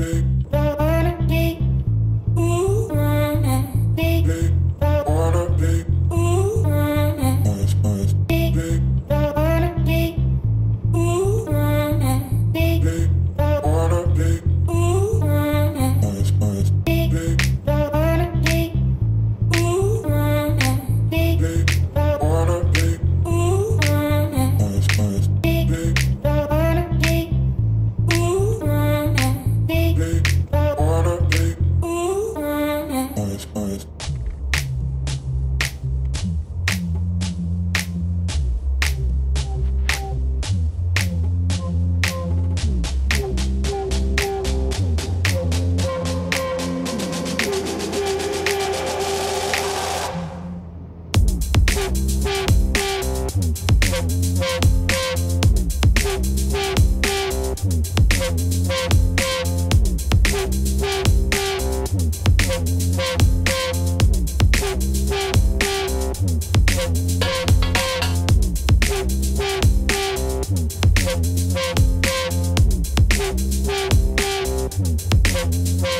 back. Mm-hmm.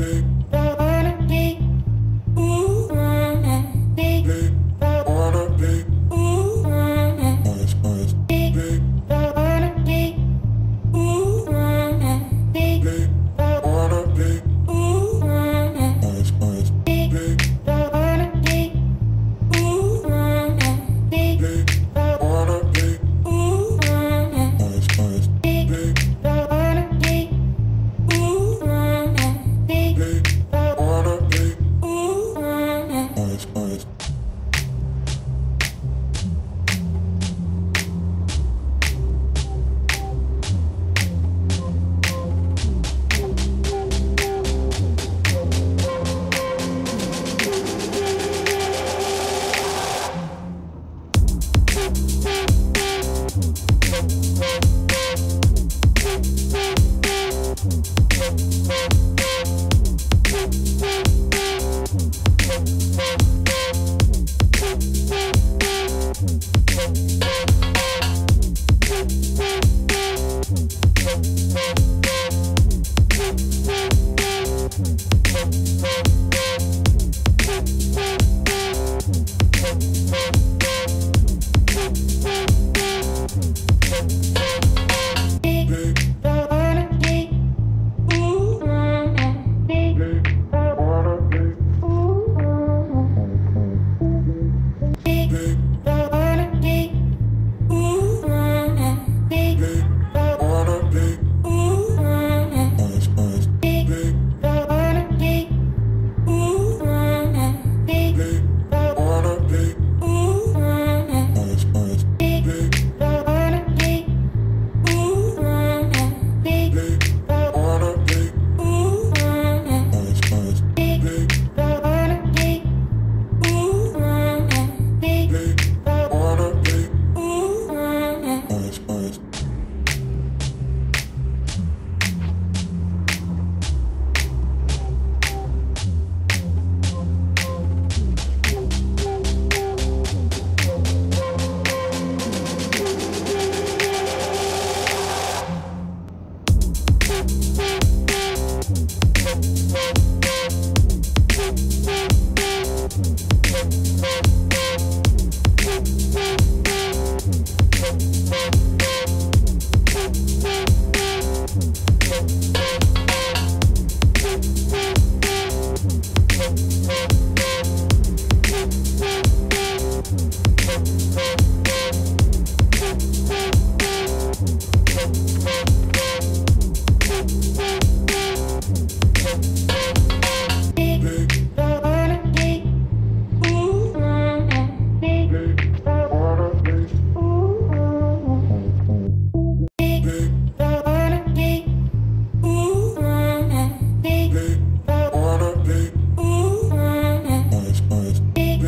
baby.